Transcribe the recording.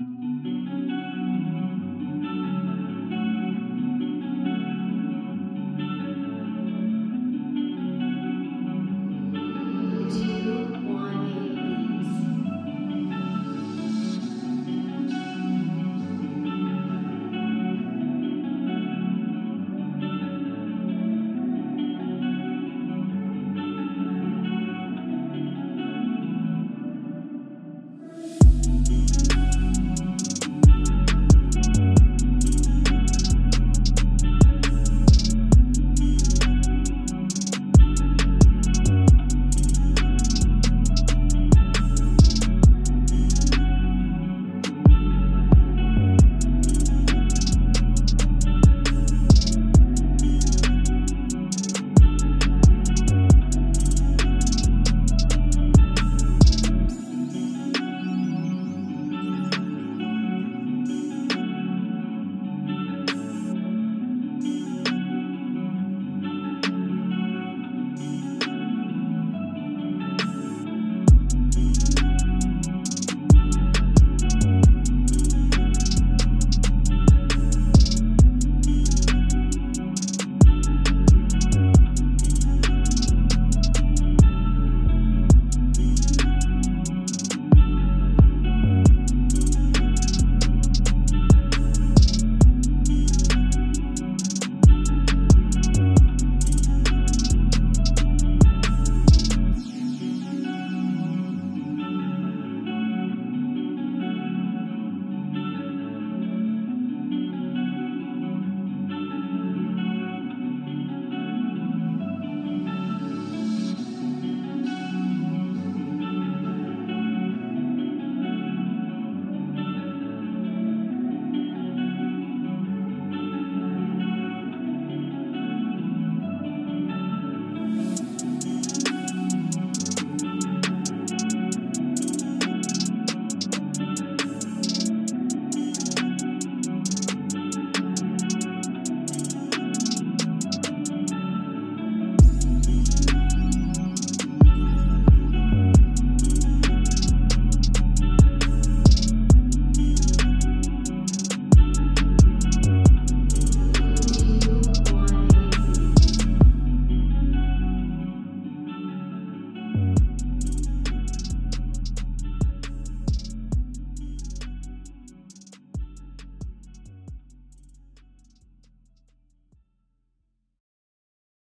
Mm-hmm.